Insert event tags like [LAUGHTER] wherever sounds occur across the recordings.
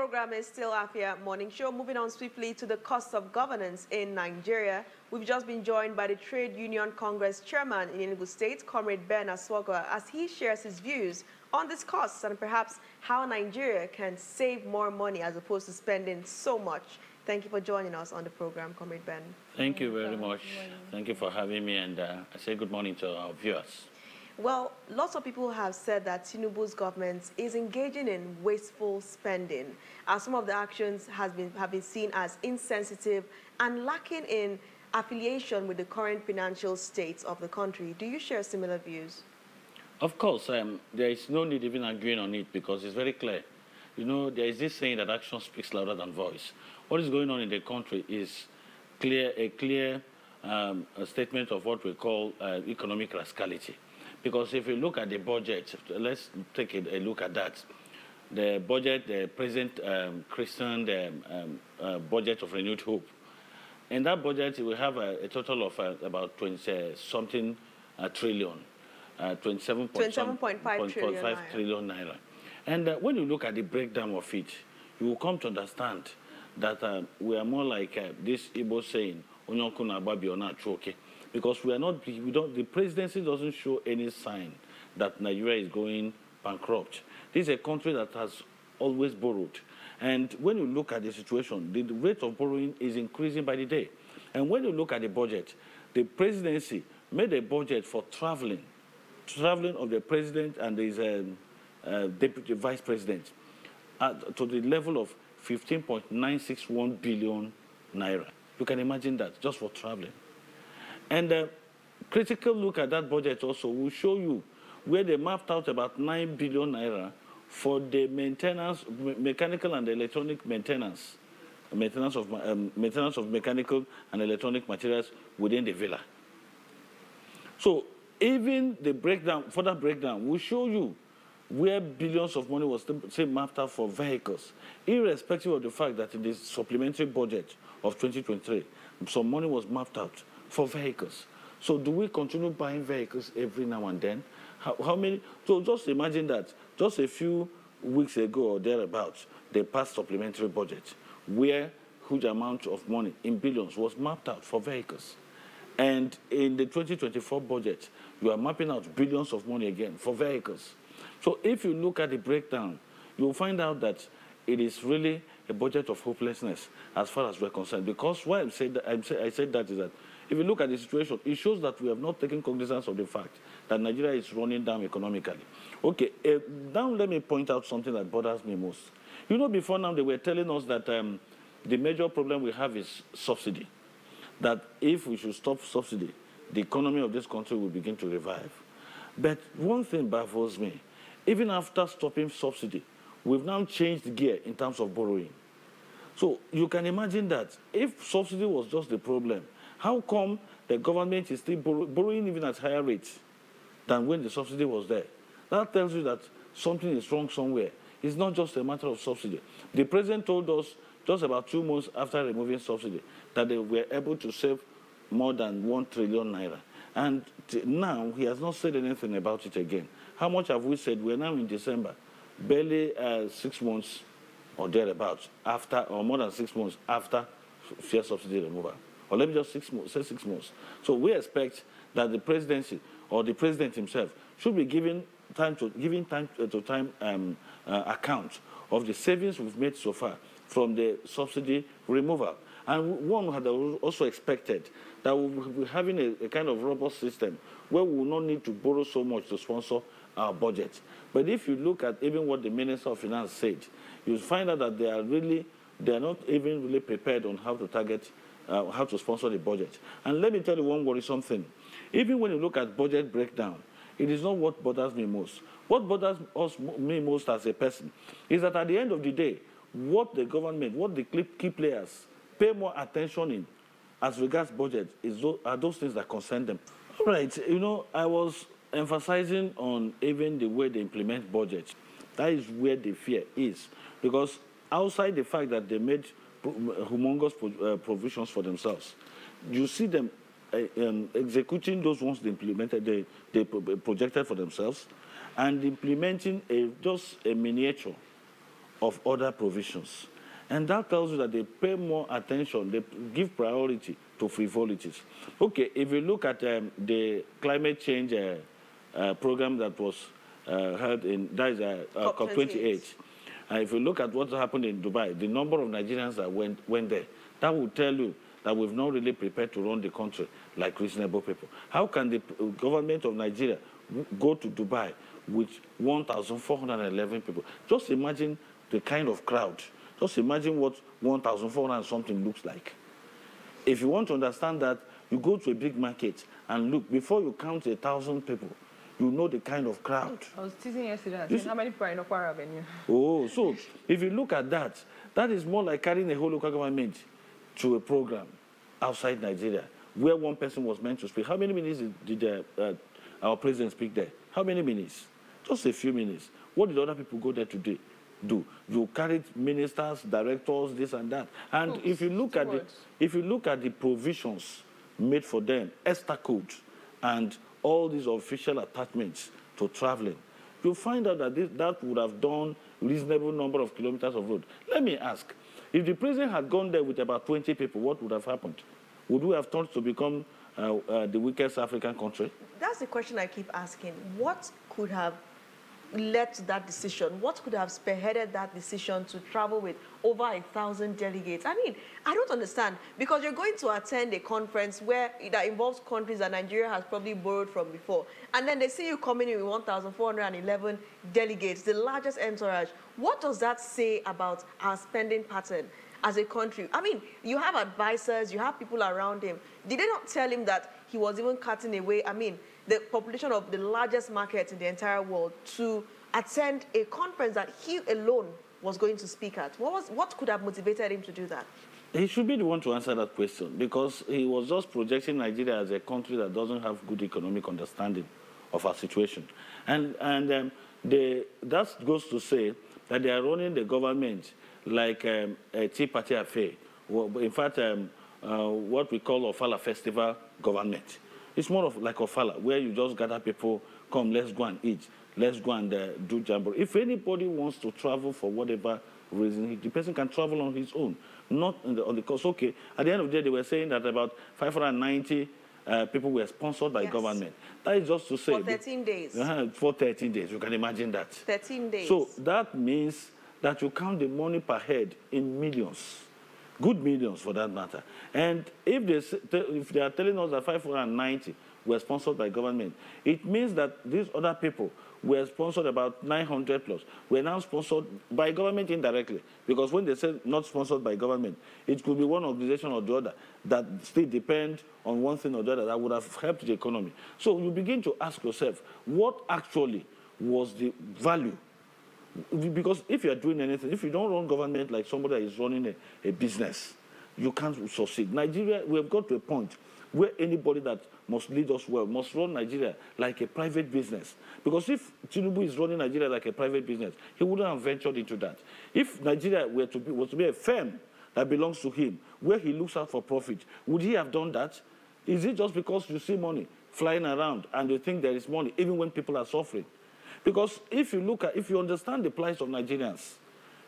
program is still Afia Morning Show. Moving on swiftly to the cost of governance in Nigeria. We've just been joined by the Trade Union Congress chairman in Enugu State, Comrade Ben Asogwa, as he shares his views on these costs and perhaps how Nigeria can save more money as opposed to spending so much. Thank you for joining us on the program, Comrade Ben. Thank you very much. Thank you for having me, and uh, I say good morning to our viewers. Well, lots of people have said that Tinubu's government is engaging in wasteful spending, as some of the actions has been, have been seen as insensitive and lacking in affiliation with the current financial state of the country. Do you share similar views? Of course, um, there is no need even arguing on it because it's very clear. You know, there is this saying that action speaks louder than voice. What is going on in the country is clear, a clear um, a statement of what we call uh, economic rascality. Because if you look at the budget, let's take a, a look at that. The budget, the present um, Christian the, um, uh, budget of renewed hope. In that budget, we have a, a total of uh, about 20 uh, something uh, trillion, uh, 27.5 trillion, trillion naira. And uh, when you look at the breakdown of it, you will come to understand that uh, we are more like uh, this Igbo saying, Onyoku na babi ona okay because we are not, we don't, the presidency doesn't show any sign that Nigeria is going bankrupt. This is a country that has always borrowed. And when you look at the situation, the rate of borrowing is increasing by the day. And when you look at the budget, the presidency made a budget for traveling, traveling of the president and his um, uh, deputy vice president at, to the level of 15.961 billion naira. You can imagine that just for traveling. And a critical look at that budget also will show you where they mapped out about 9 billion naira for the maintenance, mechanical and electronic maintenance, maintenance of, um, maintenance of mechanical and electronic materials within the villa. So even the breakdown, further breakdown, will show you where billions of money was say mapped out for vehicles, irrespective of the fact that in the supplementary budget of 2023, some money was mapped out for vehicles. So do we continue buying vehicles every now and then? How, how, many? So just imagine that just a few weeks ago or thereabouts, they passed supplementary budget where huge amount of money in billions was mapped out for vehicles. And in the 2024 budget, you are mapping out billions of money again for vehicles. So if you look at the breakdown, you'll find out that it is really a budget of hopelessness as far as we're concerned. Because why I'm saying that, I said that is that if you look at the situation, it shows that we have not taken cognizance of the fact that Nigeria is running down economically. Okay, uh, now let me point out something that bothers me most. You know, before now they were telling us that um, the major problem we have is subsidy. That if we should stop subsidy, the economy of this country will begin to revive. But one thing baffles me. Even after stopping subsidy, we've now changed gear in terms of borrowing. So you can imagine that if subsidy was just the problem, how come the government is still borrow, borrowing even at higher rates than when the subsidy was there? That tells you that something is wrong somewhere. It's not just a matter of subsidy. The president told us just about two months after removing subsidy that they were able to save more than one trillion naira. And now he has not said anything about it again. How much have we said? We're now in December, barely uh, six months or thereabouts after, or more than six months after fuel subsidy removal or let me just six months, say six months. So we expect that the presidency or the president himself should be giving time to giving time uh, to time um, uh, account of the savings we've made so far from the subsidy removal. And one had also expected that we will be having a, a, kind of robust system where we will not need to borrow so much to sponsor our budget. But if you look at even what the Minister of Finance said, you'll find out that they are really, they are not even really prepared on how to target uh, how to sponsor the budget. And let me tell you one worrisome thing. Even when you look at budget breakdown, it is not what bothers me most. What bothers us, me most as a person is that at the end of the day, what the government, what the key players pay more attention in as regards budget is those, are those things that concern them. All right, you know, I was emphasizing on even the way they implement budget. That is where the fear is. Because outside the fact that they made humongous uh, provisions for themselves. You see them uh, um, executing those ones they implemented, they, they uh, projected for themselves, and implementing a, just a miniature of other provisions. And that tells you that they pay more attention, they give priority to frivolities. Okay, if you look at um, the climate change uh, uh, program that was uh, held in, that is COP28, and if you look at what happened in Dubai, the number of Nigerians that went, went there, that will tell you that we've not really prepared to run the country like reasonable people. How can the uh, government of Nigeria go to Dubai with 1,411 people? Just imagine the kind of crowd. Just imagine what 1,400 something looks like. If you want to understand that, you go to a big market and look, before you count a 1,000 people, you know the kind of crowd. I was teasing yesterday, saying, how many people are in Okpara Avenue? Oh, so if you look at that, that is more like carrying a whole local government to a program outside Nigeria where one person was meant to speak. How many minutes did, did uh, uh, our president speak there? How many minutes? Just a few minutes. What did other people go there today? do. You carried ministers, directors, this and that. And Oops, if you look at the, if you look at the provisions made for them, estacode, and all these official attachments to traveling, you'll find out that this, that would have done reasonable number of kilometers of road. Let me ask, if the president had gone there with about 20 people, what would have happened? Would we have turned to become uh, uh, the weakest African country? That's the question I keep asking. What could have led to that decision? What could have spearheaded that decision to travel with over a thousand delegates? I mean, I don't understand because you're going to attend a conference where that involves countries that Nigeria has probably borrowed from before, and then they see you coming in with 1,411 delegates, the largest entourage. What does that say about our spending pattern? As a country, I mean, you have advisors, you have people around him. Did they not tell him that he was even cutting away? I mean, the population of the largest market in the entire world to attend a conference that he alone was going to speak at? What, was, what could have motivated him to do that? He should be the one to answer that question because he was just projecting Nigeria as a country that doesn't have good economic understanding of our situation. And, and um, the, that goes to say that they are running the government like um, a Tea Party affair. In fact, um, uh, what we call Ofala Festival government. It's more of like Ofala, where you just gather people, come, let's go and eat, let's go and uh, do jamboree. If anybody wants to travel for whatever reason, the person can travel on his own, not the, on the cost. Okay, at the end of the day, they were saying that about 590 uh, people were sponsored by yes. government. That is just to say... For 13 days. Uh, for 13 days, you can imagine that. 13 days. So that means that you count the money per head in millions good millions for that matter. And if they, if they are telling us that 590 were sponsored by government, it means that these other people were sponsored about 900 plus, were now sponsored by government indirectly. Because when they say not sponsored by government, it could be one organization or the other that still depend on one thing or the other that would have helped the economy. So you begin to ask yourself, what actually was the value because if you are doing anything, if you don't run government like somebody that is running a, a business, you can't succeed. Nigeria, we have got to a point where anybody that must lead us well must run Nigeria like a private business. Because if Tinubu is running Nigeria like a private business, he wouldn't have ventured into that. If Nigeria were to be, was to be a firm that belongs to him, where he looks out for profit, would he have done that? Is it just because you see money flying around and you think there is money, even when people are suffering? Because if you look at, if you understand the plight of Nigerians,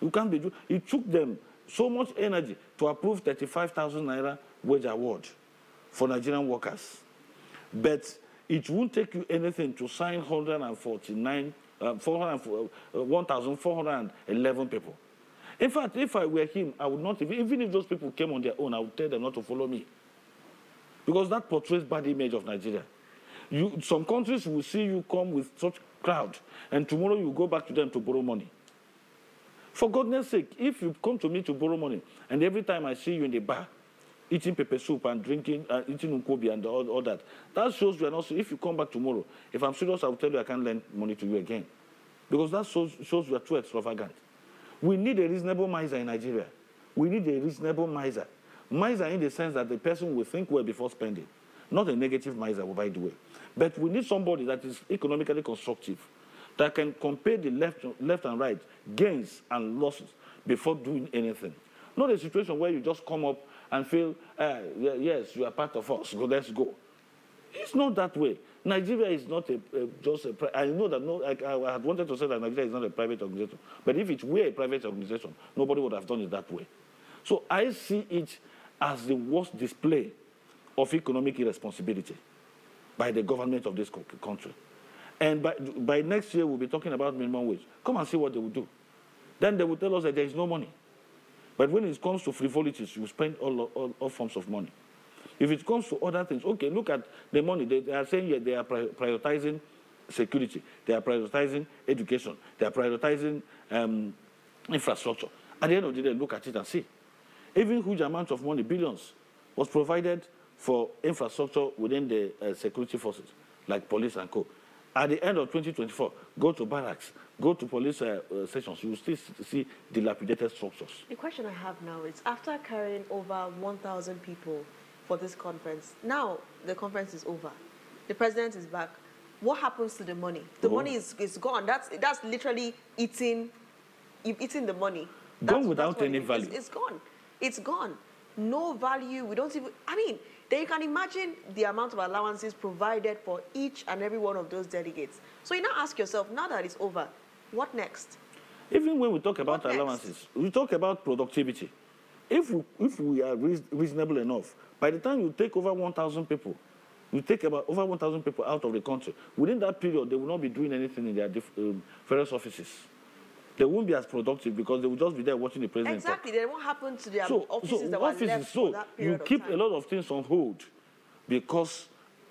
you can't be, it took them so much energy to approve 35,000 naira wage award for Nigerian workers. But it won't take you anything to sign 149, uh, uh 1,411 people. In fact, if I were him, I would not, even if those people came on their own, I would tell them not to follow me. Because that portrays bad image of Nigeria. You, some countries will see you come with such crowd, and tomorrow you go back to them to borrow money. For goodness sake, if you come to me to borrow money, and every time I see you in the bar, eating pepper soup and drinking, uh, eating nkwobi and all, all, that, that shows you are not, if you come back tomorrow, if I'm serious, I will tell you I can't lend money to you again. Because that shows, shows you are too extravagant. We need a reasonable miser in Nigeria. We need a reasonable miser. Miser in the sense that the person will think well before spending. Not a negative miser, by the way. But we need somebody that is economically constructive, that can compare the left, left and right gains and losses before doing anything. Not a situation where you just come up and feel, uh, yes, you are part of us, so let's go. It's not that way. Nigeria is not a, a just a. I know that no. I, I had wanted to say that Nigeria is not a private organization, but if it were a private organization, nobody would have done it that way. So I see it as the worst display of economic irresponsibility by the government of this country. And by, by next year, we'll be talking about minimum wage. Come and see what they will do. Then they will tell us that there is no money. But when it comes to frivolities, you spend all, all, all forms of money. If it comes to other things, okay, look at the money. They, they are saying yeah, they are prioritizing security. They are prioritizing education. They are prioritizing um, infrastructure. At the end of the day, look at it and see. Even huge amounts of money, billions, was provided for infrastructure within the uh, security forces, like police and co. At the end of 2024, go to barracks, go to police uh, uh, stations, you will still see dilapidated structures. The question I have now is, after carrying over 1,000 people for this conference, now the conference is over, the president is back, what happens to the money? The oh. money is, is gone. That's, that's literally eating, eating the money. That's, gone without any value. It's, it's gone. It's gone. No value. We don't even, I mean, then you can imagine the amount of allowances provided for each and every one of those delegates. So you now ask yourself, now that it's over, what next? Even when we talk about what allowances, next? we talk about productivity. If we, if we are reasonable enough, by the time you take over 1,000 people, you take about over 1,000 people out of the country, within that period, they will not be doing anything in their um, various offices they won't be as productive because they will just be there watching the president. Exactly. Talk. Then what happened to their so, offices so that were offices, left so for that period you keep a lot of things on hold because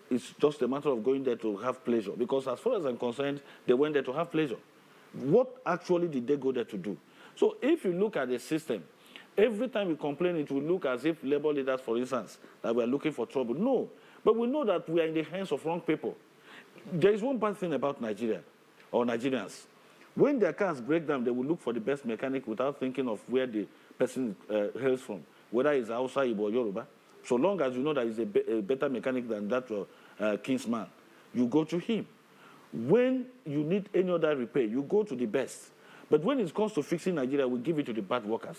it's just a matter of going there to have pleasure. Because as far as I'm concerned, they went there to have pleasure. What actually did they go there to do? So if you look at the system, every time you complain, it will look as if labor leaders, for instance, that we are looking for trouble. No. But we know that we are in the hands of wrong people. There is one bad thing about Nigeria or Nigerians. When their cars break down, they will look for the best mechanic without thinking of where the person uh, hails from, whether it's Hausa, Igbo, or Yoruba. So long as you know that he's a, be a better mechanic than that uh, uh, kinsman, you go to him. When you need any other repair, you go to the best. But when it comes to fixing Nigeria, we give it to the bad workers.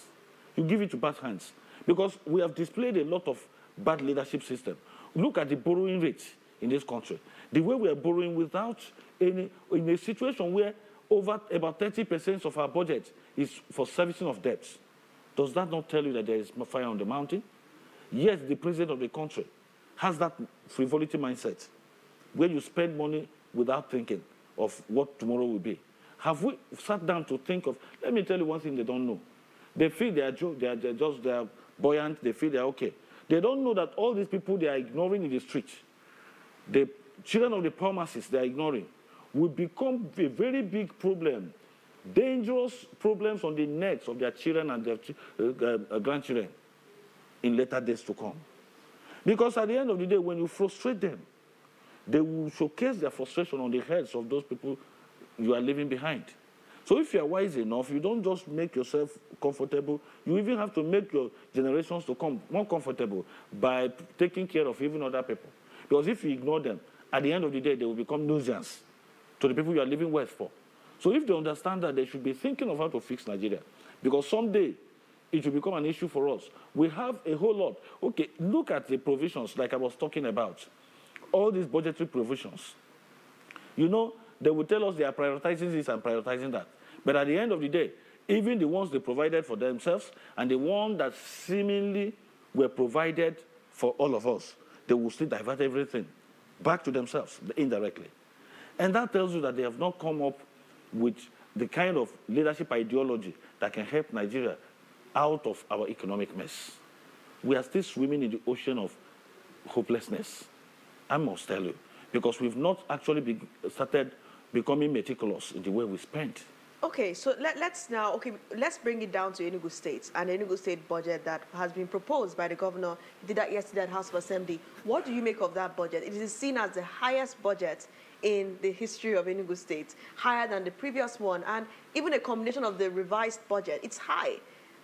You give it to bad hands. Because we have displayed a lot of bad leadership system. Look at the borrowing rate in this country. The way we are borrowing without any, in a situation where over about 30% of our budget is for servicing of debts. Does that not tell you that there is fire on the mountain? Yes, the president of the country has that frivolity mindset where you spend money without thinking of what tomorrow will be. Have we sat down to think of, let me tell you one thing they don't know. They feel they are, they are, they're just, they are buoyant, they feel they're okay. They don't know that all these people they are ignoring in the street, the children of the poor masses they are ignoring, will become a very big problem, dangerous problems on the necks of their children and their uh, uh, grandchildren in later days to come. Because at the end of the day, when you frustrate them, they will showcase their frustration on the heads of those people you are leaving behind. So if you are wise enough, you don't just make yourself comfortable. You even have to make your generations to come more comfortable by taking care of even other people. Because if you ignore them, at the end of the day, they will become nuisance to the people you are living with for. So if they understand that, they should be thinking of how to fix Nigeria. Because someday, it will become an issue for us. We have a whole lot. Okay, look at the provisions like I was talking about. All these budgetary provisions. You know, they will tell us they are prioritizing this and prioritizing that. But at the end of the day, even the ones they provided for themselves and the ones that seemingly were provided for all of us, they will still divert everything back to themselves indirectly. And that tells you that they have not come up with the kind of leadership ideology that can help Nigeria out of our economic mess. We are still swimming in the ocean of hopelessness. I must tell you, because we've not actually be started becoming meticulous in the way we spend. Okay, so let, us now, okay, let's bring it down to Enugu State and the Enugu State budget that has been proposed by the governor, did that yesterday at House of Assembly. What do you make of that budget? It is seen as the highest budget in the history of Enugu State, higher than the previous one, and even a combination of the revised budget, it's high.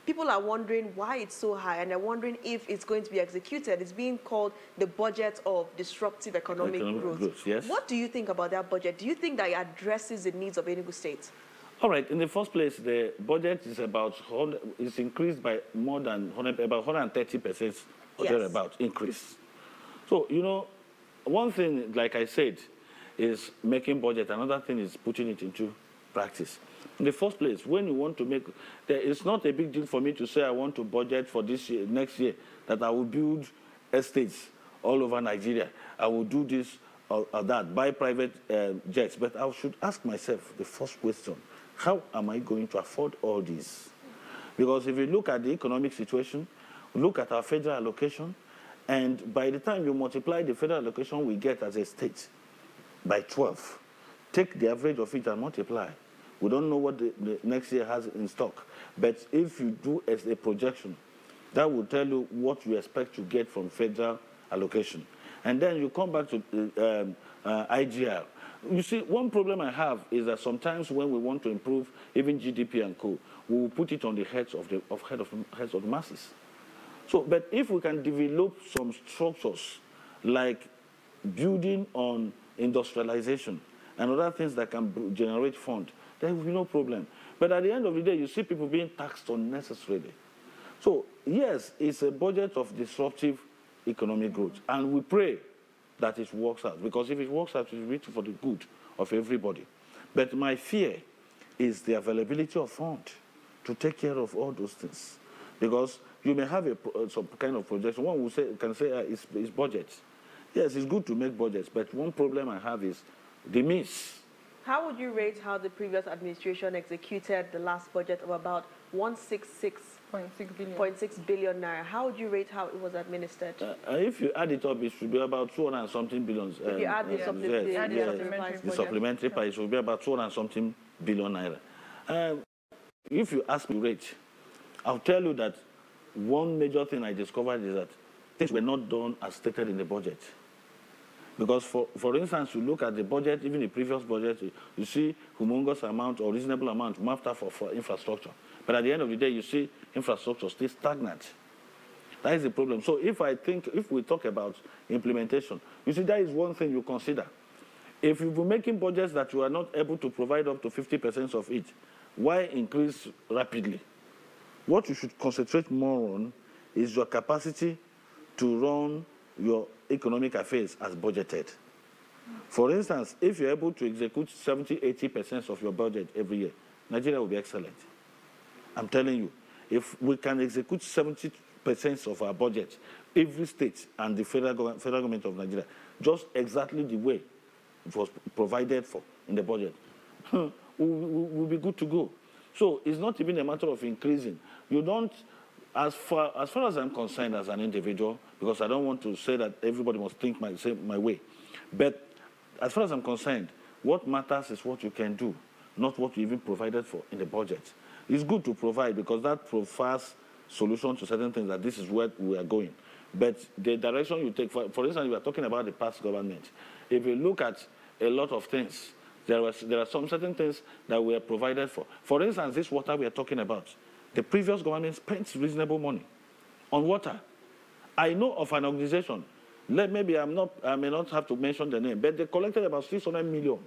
People are wondering why it's so high, and they're wondering if it's going to be executed. It's being called the budget of disruptive economic, economic growth. growth yes. What do you think about that budget? Do you think that it addresses the needs of Enugu State? All right. In the first place, the budget is about it's increased by more than 100, about 130 percent or yes. thereabout increase. So you know, one thing, like I said, is making budget. Another thing is putting it into practice. In the first place, when you want to make, there, it's not a big deal for me to say I want to budget for this year, next year, that I will build estates all over Nigeria. I will do this or, or that, buy private uh, jets. But I should ask myself the first question, how am I going to afford all this? Because if you look at the economic situation, look at our federal allocation, and by the time you multiply the federal allocation we get as a state by 12, take the average of it and multiply. We don't know what the, the next year has in stock. But if you do as a projection, that will tell you what you expect to get from federal allocation. And then you come back to uh, um, uh, IGR. You see, one problem I have is that sometimes when we want to improve even GDP and co, we will put it on the heads of the of head of heads of the masses. So, but if we can develop some structures like building on industrialization and other things that can generate fund, there will be no problem. But at the end of the day, you see people being taxed unnecessarily. So, yes, it's a budget of disruptive economic growth. And we pray that it works out, because if it works out, it's be for the good of everybody. But my fear is the availability of funds to take care of all those things. Because you may have a, uh, some kind of projection. One will say, can say uh, it's, it's budget. Yes, it's good to make budgets, but one problem I have is the miss. How would you rate how the previous administration executed the last budget of about 166 0.6 billion. 0.6 billion naira. How would you rate how it was administered? Uh, uh, if you add it up, it should be about 200 and something billions. If you um, add the, yes, suppli- yes, the, Add the the yes. supplementary revised The supplementary part, it should be about 200 and something billion naira. Um, if you ask me rate, I'll tell you that one major thing I discovered is that things were not done as stated in the budget. Because, for, for instance, you look at the budget, even the previous budget, you, you see humongous amount or reasonable amount mapped out for, for infrastructure. But at the end of the day, you see infrastructure still stagnant. That is the problem. So if I think, if we talk about implementation, you see, that is one thing you consider. If been making budgets that you are not able to provide up to 50% of it, why increase rapidly? What you should concentrate more on is your capacity to run your economic affairs as budgeted. For instance, if you're able to execute 70, 80% of your budget every year, Nigeria will be excellent. I'm telling you, if we can execute 70% of our budget, every state and the federal, federal government of Nigeria, just exactly the way it was provided for in the budget, [LAUGHS] we'll, we'll be good to go. So it's not even a matter of increasing. You don't, as far as, far as I'm concerned as an individual, because I don't want to say that everybody must think my, my way, but as far as I'm concerned, what matters is what you can do, not what you even provided for in the budget. It's good to provide because that provides solution to certain things that this is where we are going. But the direction you take, for, for instance, we are talking about the past government. If you look at a lot of things, there, was, there are some certain things that were provided for. For instance, this water we are talking about, the previous government spent reasonable money on water. I know of an organization, let, maybe I'm not, I may not have to mention the name, but they collected about 600 million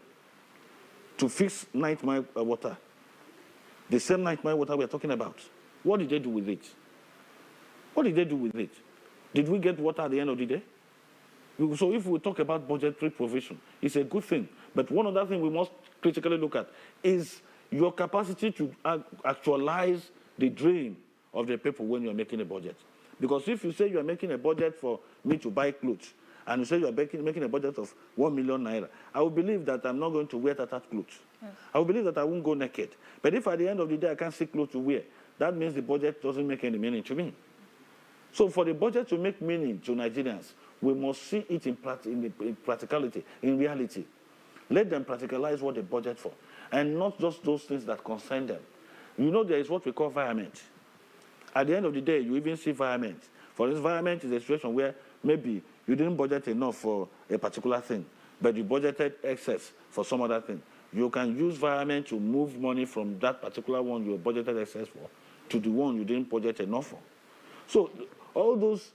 to fix Ninth uh, water. The same Ninth Mile water we're talking about. What did they do with it? What did they do with it? Did we get water at the end of the day? So if we talk about budgetary provision, it's a good thing. But one other thing we must critically look at is your capacity to actualize the dream of the people when you're making a budget. Because if you say you're making a budget for me to buy clothes, and you say you're making, making a budget of one million naira, I will believe that I'm not going to wear that clothes. I will believe that I won't go naked. But if at the end of the day I can't see clothes to wear, that means the budget doesn't make any meaning to me. So for the budget to make meaning to Nigerians, we must see it in, prac- in, in practicality, in reality. Let them practicalize what they budget for, and not just those things that concern them. You know, there is what we call virement. At the end of the day, you even see virement. For instance, virement is a situation where maybe you didn't budget enough for a particular thing, but you budgeted excess for some other thing. You can use virement to move money from that particular one you budgeted excess for to the one you didn't budget enough for. So all those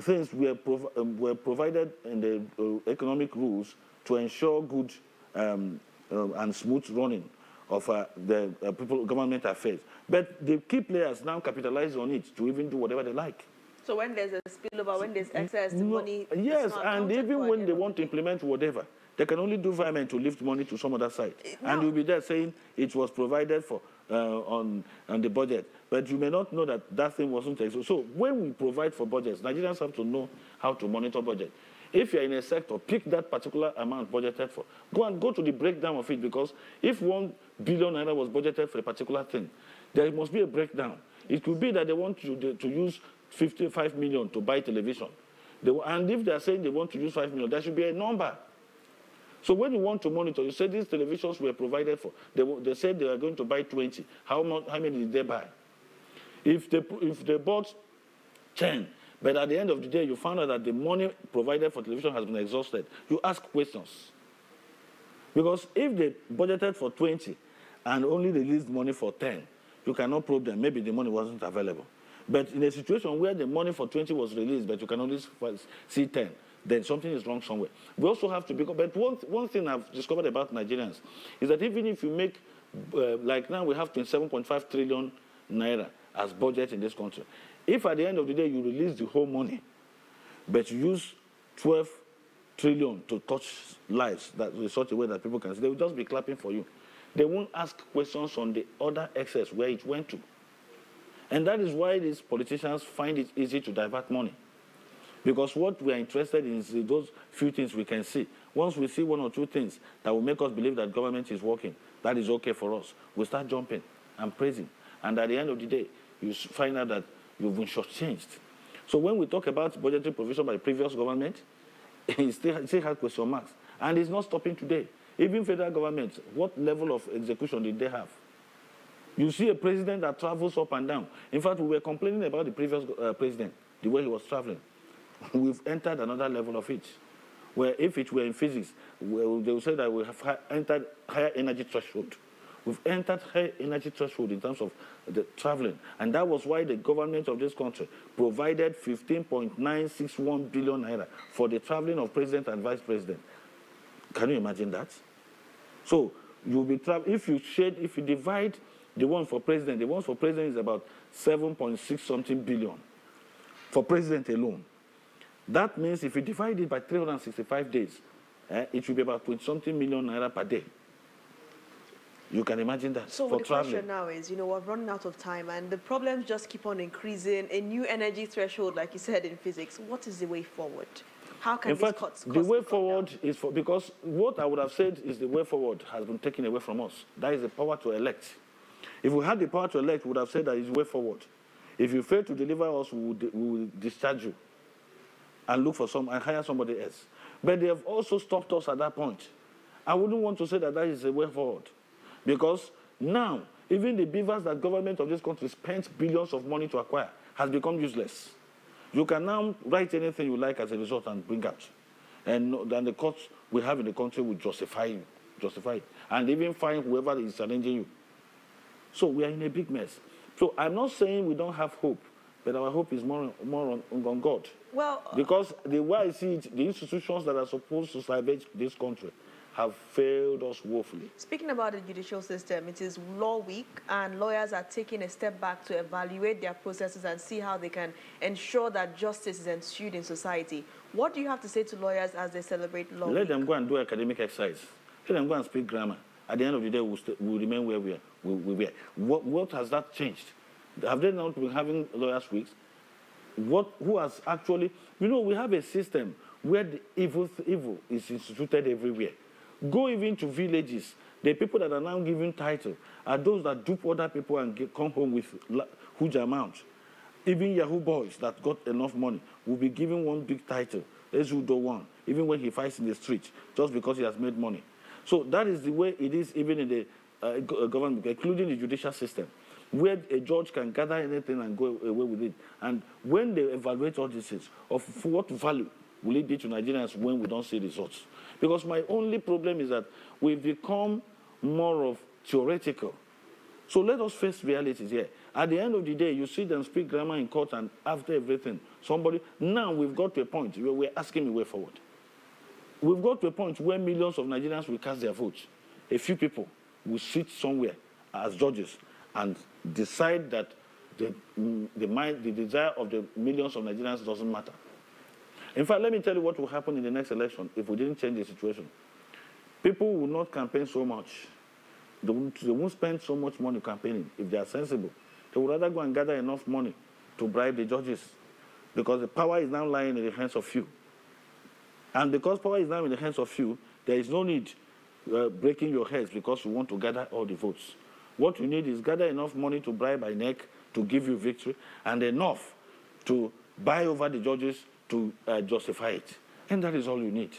things were, prov- um, were provided in the uh, economic rules to ensure good um, um, and smooth running of uh, the uh, people government affairs. But the key players now capitalize on it to even do whatever they like. So when there's a spillover, when there's excess, No, money yes, and even when they want to implement whatever, they can only do virement to lift money to some other side. And you'll be there saying it was provided for uh, on, on the budget. But you may not know that that thing wasn't. ex- So when we provide for budgets, Nigerians have to know how to monitor budget. If you're in a sector, pick that particular amount budgeted for. Go and go to the breakdown of it because if one billion naira was budgeted for a particular thing, there must be a breakdown. It could be that they want you to, to use 55 million to buy television. They, and if they're saying they want to use 5 million, there should be a number. So when you want to monitor, you say these televisions were provided for. They, they said they were going to buy 20. How, much, how many did they buy? If they, if they bought 10, but at the end of the day, you found out that the money provided for television has been exhausted, you ask questions. Because if they budgeted for 20 and only released money for 10, you cannot probe them. Maybe the money wasn't available. But in a situation where the money for 20 was released, but you can only see 10, then something is wrong somewhere. We also have to be. But one, one thing I've discovered about Nigerians is that even if you make, uh, like now we have 27.5 trillion naira as budget in this country, if at the end of the day you release the whole money, but you use 12 trillion to touch lives that in such a way that people can see, they will just be clapping for you. They won't ask questions on the other excess where it went to. And that is why these politicians find it easy to divert money. Because what we are interested in is those few things we can see. Once we see one or two things that will make us believe that government is working, that is okay for us, we start jumping and praising. And at the end of the day, you find out that you've been shortchanged. So when we talk about budgetary provision by the previous government, [LAUGHS] it still, it still has question marks. And it's not stopping today. Even federal government, what level of execution did they have? You see a president that travels up and down. In fact, we were complaining about the previous uh, president, the way he was traveling. We've entered another level of it, where if it were in physics, well, they would say that we have entered higher energy threshold. We've entered high energy threshold in terms of the traveling. And that was why the government of this country provided 15.961 billion naira for the traveling of president and vice president. Can you imagine that? So you'll be tra- if you shade, if you divide the one for president, the one for president is about 7.6 something billion for president alone. That means if you divide it by 365 days, eh, it will be about 20 something million naira per day. You can imagine that So for the traveling. question now is, you know, we're running out of time and the problems just keep on increasing. A new energy threshold, like you said in physics. What is the way forward? How can In these fact, cuts the way forward down? is for because what I would have said is the way forward has been taken away from us. That is the power to elect. If we had the power to elect, we would have said that is the way forward. If you fail to deliver us, we will, we will discharge you and look for some and hire somebody else. But they have also stopped us at that point. I wouldn't want to say that that is a way forward, because now even the BVAS that government of this country spent billions of money to acquire has become useless. You can now write anything you like as a result and bring out, and then the courts we have in the country will justify you, justify it, and even find whoever is challenging you. So we are in a big mess. So I'm not saying we don't have hope, but our hope is more, more on, on God. Well, uh, Because the way I see it, the institutions that are supposed to salvage this country have failed us woefully. Speaking about the judicial system, it is law week, and lawyers are taking a step back to evaluate their processes and see how they can ensure that justice is ensued in society. What do you have to say to lawyers as they celebrate law Let week? them go and do academic exercise. Let them go and speak grammar. At the end of the day, we'll, we'll remain where we are. We, we were. What, what has that changed? Have they not been having lawyers' weeks? What, who has actually, you know, we have a system where the evil, evil is instituted everywhere. Go even to villages. The people that are now given title are those that dupe other people and get, come home with huge amounts. Even Yahoo boys that got enough money will be given one big title, Ezudo one, even when he fights in the street, just because he has made money. So that is the way it is even in the uh, uh, government, including the judicial system, where a judge can gather anything and go away with it. And when they evaluate all these things, of what value will it be to Nigerians when we don't see results? Because my only problem is that we've become more of theoretical. So let us face realities here. At the end of the day, you see them speak grammar in court and after everything, somebody, now we've got to a point where we're asking a way forward. We've got to a point where millions of Nigerians will cast their votes. A few people will sit somewhere as judges and decide that the, the, mind, the desire of the millions of Nigerians doesn't matter. In fact, let me tell you what will happen in the next election if we didn't change the situation. People will not campaign so much. They won't, they won't spend so much money campaigning if they are sensible. They would rather go and gather enough money to bribe the judges because the power is now lying in the hands of few. And because power is now in the hands of few, there is no need uh, breaking your heads because you want to gather all the votes. What you need is gather enough money to bribe INEC to give you victory and enough to buy over the judges to uh, justify it. And that is all you need.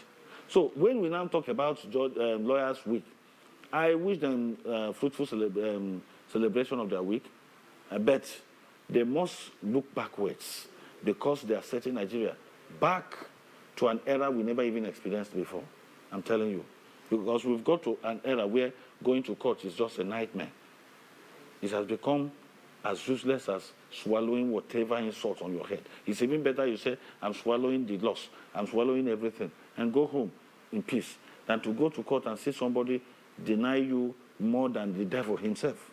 So when we now talk about um, Lawyers' Week, I wish them uh, fruitful um, celebration of their week, uh, but they must look backwards because they are setting Nigeria back to an era we never even experienced before. I'm telling you. Because we've got to an era where going to court is just a nightmare. It has become as useless as swallowing whatever insult on your head. It's even better you say, I'm swallowing the loss, I'm swallowing everything, and go home in peace, than to go to court and see somebody deny you more than the devil himself.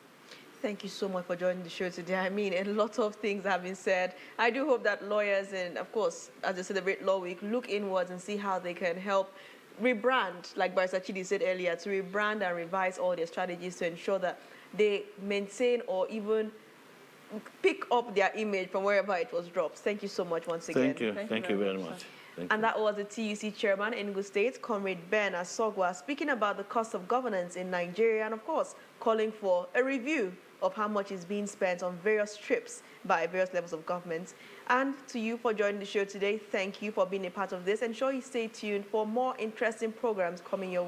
Thank you so much for joining the show today. I mean, a lot of things have been said. I do hope that lawyers and, of course, as they celebrate Law Week, look inwards and see how they can help rebrand, like Chidi said earlier, to rebrand and revise all their strategies to ensure that they maintain or even pick up their image from wherever it was dropped. Thank you so much once again. Thank you. Thank, Thank you, very much. much. and that was the TUC chairman in Enugu State, Comrade Ben Asogwa, speaking about the cost of governance in Nigeria and, of course, calling for a review of how much is being spent on various trips by various levels of government. And to you for joining the show today, thank you for being a part of this. And sure you stay tuned for more interesting programs coming your way.